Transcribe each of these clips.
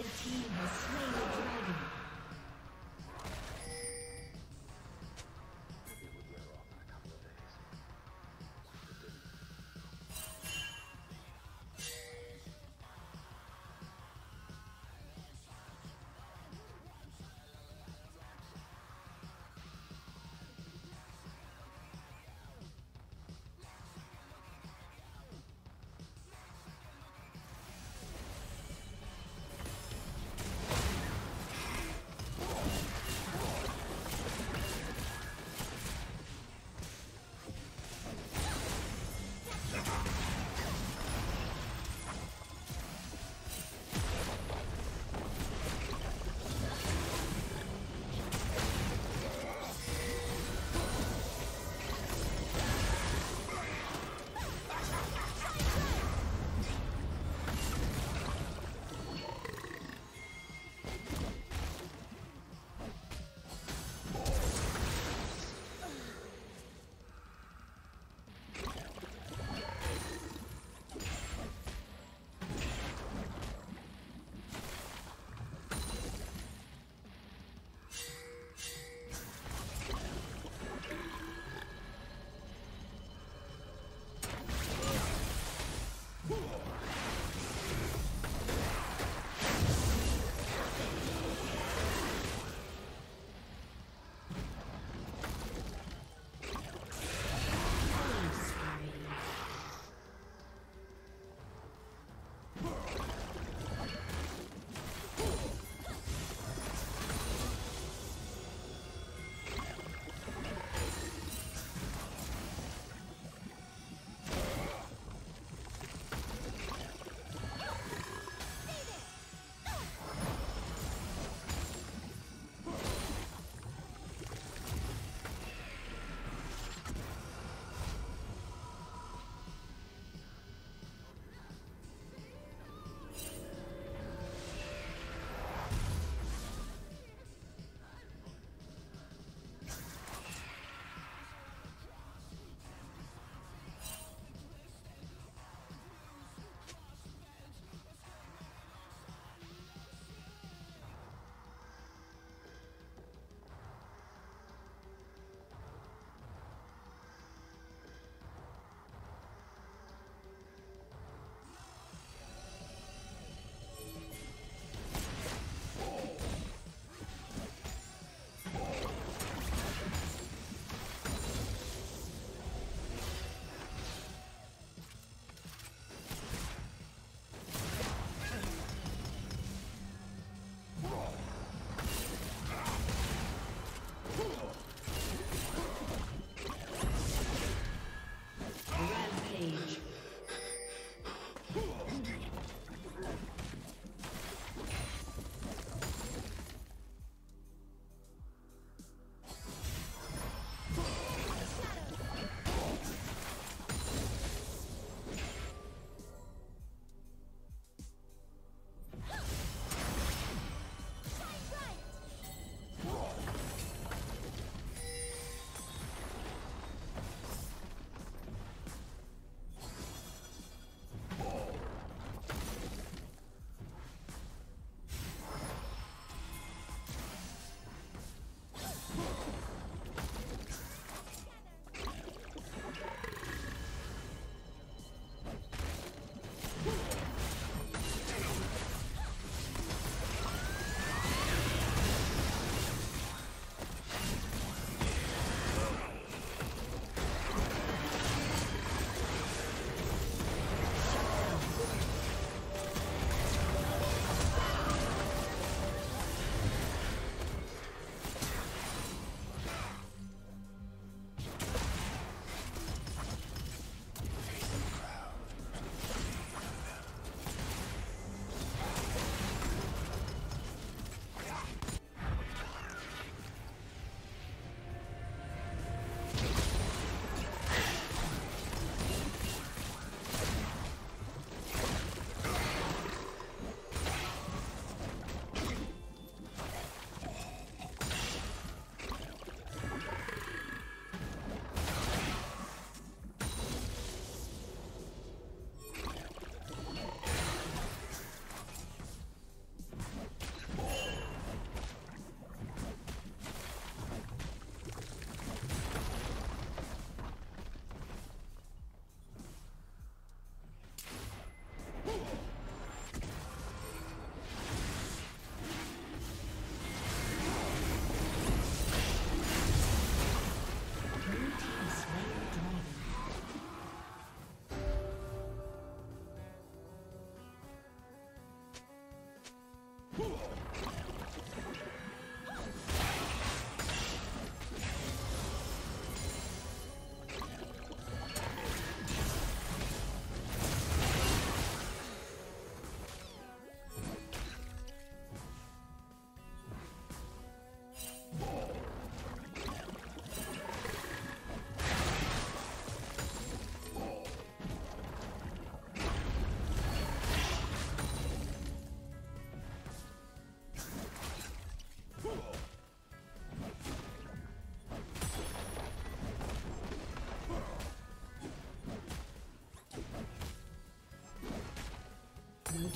Red team has slain.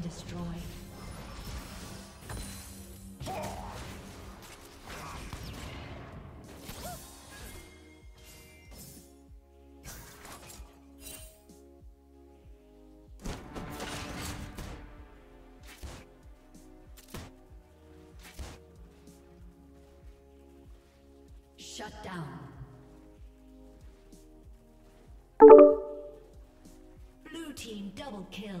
Destroyed. Shut down. Blue team double kill.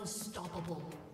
Unstoppable.